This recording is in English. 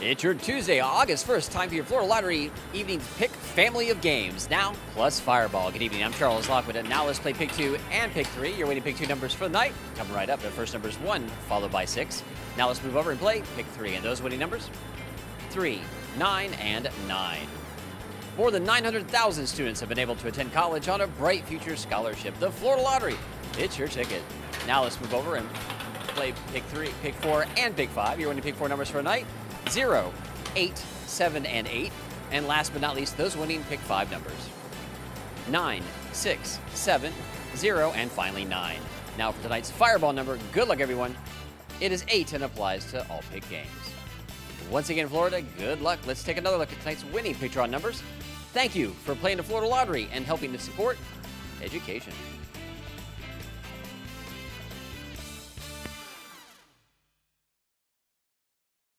It's your Tuesday, August 1st, time for your Florida Lottery Evening's Pick Family of Games. Now, plus Fireball. Good evening, I'm Charles Lockwood, and now let's play Pick 2 and Pick 3. Your waiting Pick 2 numbers for the night. Coming right up, the first number is 1, followed by 6. Now let's move over and play Pick 3. And those winning numbers? 3, 9, and 9. More than 900,000 students have been able to attend college on a Bright Future Scholarship. The Florida Lottery, it's your ticket. Now let's move over and play Pick 3, Pick 4, and Pick 5. Your winning Pick 4 numbers for the night? 0, 8, 7, and 8. And last but not least, those winning pick 5 numbers 9, 6, 7, 0, and finally 9. Now for tonight's fireball number, good luck everyone. It is 8 and applies to all pick games. Once again, Florida, good luck. Let's take another look at tonight's winning pick draw numbers. Thank you for playing the Florida Lottery and helping to support education.